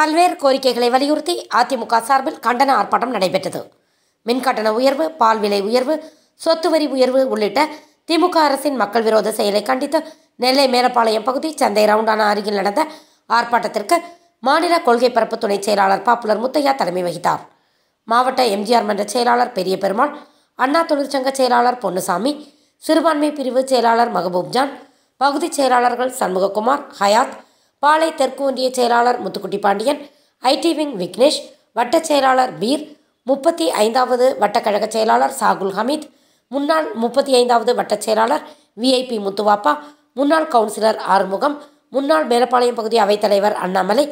பல்வேறு கோரிக்கைகளை வலியுறுத்தி அதிமுக சார்பில் கண்டன ஆர்ப்பாட்டம் நடைபெற்றது. மின்கட்டண உயர்வு பால் விலை உயர்வு சொத்து வரி உயர்வு உள்ளிட்ட திமுக அரசின் மக்கள் விரோத செயலை கண்டித்து நெல்லை மேலப்பாளையம் பகுதி சந்தை ரவுண்டானா அருகில் நடந்த ஆர்ப்பாட்டத்திற்கு மாநில கொள்கை பரப்பு துணை செயலாளர் பாப்புலர் முத்தையா தலைமை வகித்தார். மாவட்ட எம்ஜிஆர் மன்ற செயலாளர் பெரிய பெருமாள் அண்ணா தொழிற்சங்க செயலாளர் பொன்னுசாமி சிறுபான்மை பிரிவு செயலாளர் மகபூப் ஜான் பகுதி செயலாளர்கள் சண்முககுமார் ஹயாத் பாளை தெற்கு ஒன்றிய செயலாளர் முத்துக்குட்டி பாண்டியன் ஐடி விங் விக்னேஷ் வட்டச் செயலாளர் பீர் முப்பத்தி ஐந்தாவது வட்டக்கழக செயலாளர் சாகுல் ஹமீத் முன்னாள் முப்பத்தி ஐந்தாவது வட்டச் செயலாளர் விஐபி முத்துவாப்பா முன்னாள் கவுன்சிலர் ஆறுமுகம் முன்னாள் மேலப்பாளையம் பகுதி அவைத்தலைவர் அண்ணாமலை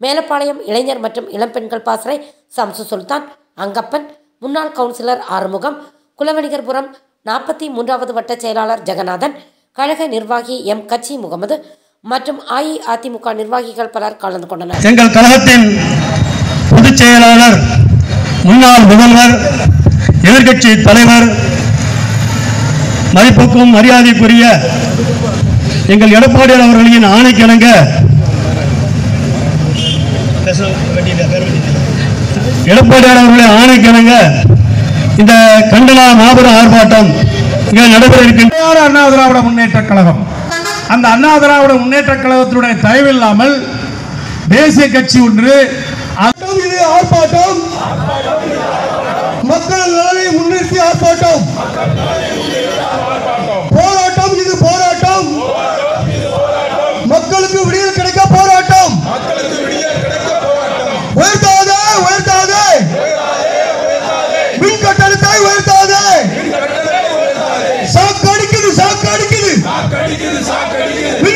மேலப்பாளையம் இளைஞர் மற்றும் இளம்பெண்கள் பாசறை சம்சு சுல்தான் அங்கப்பன் முன்னாள் கவுன்சிலர் ஆறுமுகம் குலவணிகர்புரம் நாற்பத்தி மூன்றாவது வட்ட செயலாளர் ஜெகநாதன் கழக நிர்வாகி எம் கச்சி முகமது மற்றும் அஇஅதிமுக நிர்வாகிகள் பலர் கலந்து கொண்டனர். எங்கள் கழகத்தின் பொதுச் செயலாளர் முன்னாள் முதல்வர் எதிர்க்கட்சி தலைவர் மதிப்புக்கும் மரியாதைக்குரிய எங்கள் எடப்பாடியார் அவர்களின் ஆணைக்கிணங்க எடப்பாடியார் அவர்களின் ஆணைக்கிணங்க இந்த கண்டன மாபெரும் ஆர்ப்பாட்டம் இங்கே நடைபெற இருக்கின்ற அண்ணா திராவிட முன்னேற்ற கழகம். அந்த அண்ணா திராவிட முன்னேற்ற கழகத்தினுடைய தயவில்லாமல் தேசிய கட்சி ஒன்று ஆர்ப்பாட்டம் இது ஆர்ப்பாட்டம். மக்கள் நலனை முன்னிறுத்தி ஆர்ப்பாட்டம். போராட்டம் இது போராட்டம். மக்களுக்கு விடியல் கிடைக்க போராட்டம். உயர்த்தாதே உயர்த்தாதே. மின் கட்டணத்தை உயர்த்தாதே. மின் கட்டண